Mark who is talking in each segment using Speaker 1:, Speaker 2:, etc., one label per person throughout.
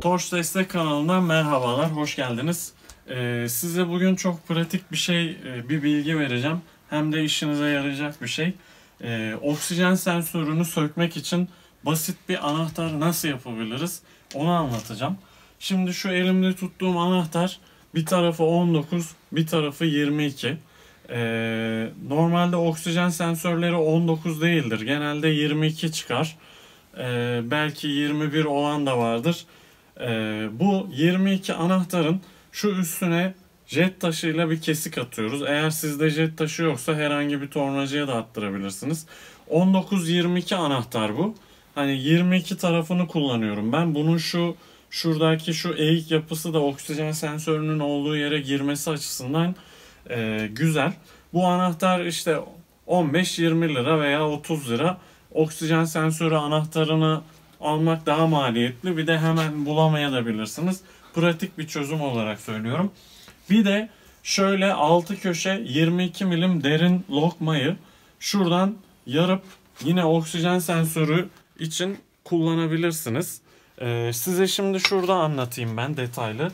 Speaker 1: Torch Destek kanalından merhabalar, hoş geldiniz. Ee, size bugün çok pratik bir şey, e, bir bilgi vereceğim. Hem de işinize yarayacak bir şey. Ee, oksijen sensörünü sökmek için basit bir anahtar nasıl yapabiliriz onu anlatacağım. Şimdi şu elimde tuttuğum anahtar bir tarafı 19, bir tarafı 22. Ee, normalde oksijen sensörleri 19 değildir. Genelde 22 çıkar. Ee, belki 21 olan da vardır. Ee, bu 22 anahtarın şu üstüne jet taşıyla bir kesik atıyoruz. Eğer sizde jet taşı yoksa herhangi bir tornacıya da attırabilirsiniz. 19-22 anahtar bu. Hani 22 tarafını kullanıyorum ben. Bunun şu şuradaki şu eğik yapısı da oksijen sensörünün olduğu yere girmesi açısından e, güzel. Bu anahtar işte 15-20 lira veya 30 lira. Oksijen sensörü anahtarını almak daha maliyetli. Bir de hemen bulamayabilirsiniz. Pratik bir çözüm olarak söylüyorum. Bir de şöyle altı köşe 22 milim derin lokmayı şuradan yarıp yine oksijen sensörü için kullanabilirsiniz. Ee, size şimdi şurada anlatayım ben detaylı.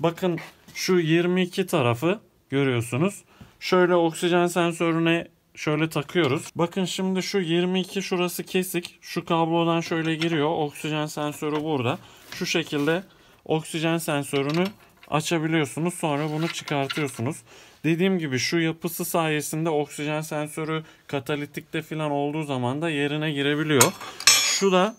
Speaker 1: Bakın şu 22 tarafı görüyorsunuz. Şöyle oksijen sensörüne şöyle takıyoruz. Bakın şimdi şu 22 şurası kesik. Şu kablodan şöyle giriyor. Oksijen sensörü burada. Şu şekilde oksijen sensörünü açabiliyorsunuz. Sonra bunu çıkartıyorsunuz. Dediğim gibi şu yapısı sayesinde oksijen sensörü katalitikte falan olduğu zaman da yerine girebiliyor. Şu da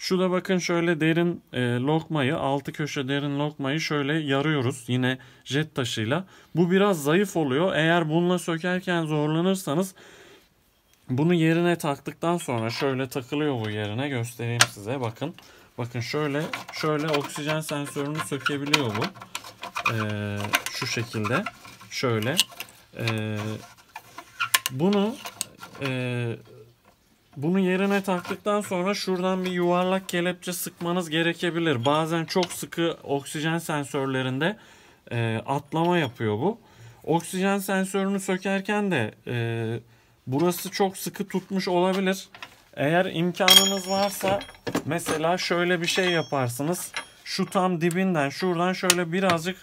Speaker 1: şu da bakın şöyle derin e, lokmayı, altı köşe derin lokmayı şöyle yarıyoruz yine jet taşıyla. Bu biraz zayıf oluyor. Eğer bununla sökerken zorlanırsanız bunu yerine taktıktan sonra şöyle takılıyor bu yerine göstereyim size bakın. Bakın şöyle şöyle oksijen sensörünü sökebiliyor bu. Ee, şu şekilde şöyle. Ee, bunu e, bunu yerine taktıktan sonra şuradan bir yuvarlak kelepçe sıkmanız gerekebilir. Bazen çok sıkı oksijen sensörlerinde e, atlama yapıyor bu. Oksijen sensörünü sökerken de e, burası çok sıkı tutmuş olabilir. Eğer imkanınız varsa mesela şöyle bir şey yaparsınız. Şu tam dibinden şuradan şöyle birazcık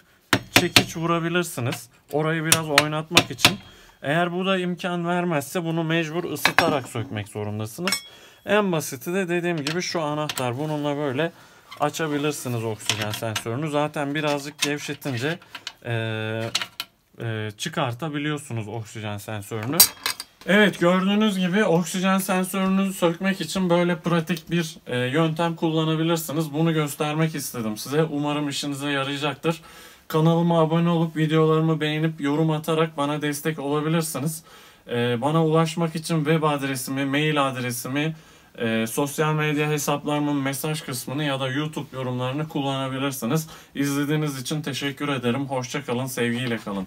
Speaker 1: çekiç vurabilirsiniz. Orayı biraz oynatmak için. Eğer bu da imkan vermezse bunu mecbur ısıtarak sökmek zorundasınız. En basiti de dediğim gibi şu anahtar. Bununla böyle açabilirsiniz oksijen sensörünü. Zaten birazcık gevşetince e, e, çıkartabiliyorsunuz oksijen sensörünü. Evet gördüğünüz gibi oksijen sensörünü sökmek için böyle pratik bir e, yöntem kullanabilirsiniz. Bunu göstermek istedim size. Umarım işinize yarayacaktır. Kanalıma abone olup videolarımı beğenip yorum atarak bana destek olabilirsiniz. Ee, bana ulaşmak için web adresimi, mail adresimi, e, sosyal medya hesaplarımın mesaj kısmını ya da YouTube yorumlarını kullanabilirsiniz. İzlediğiniz için teşekkür ederim. Hoşçakalın, sevgiyle kalın.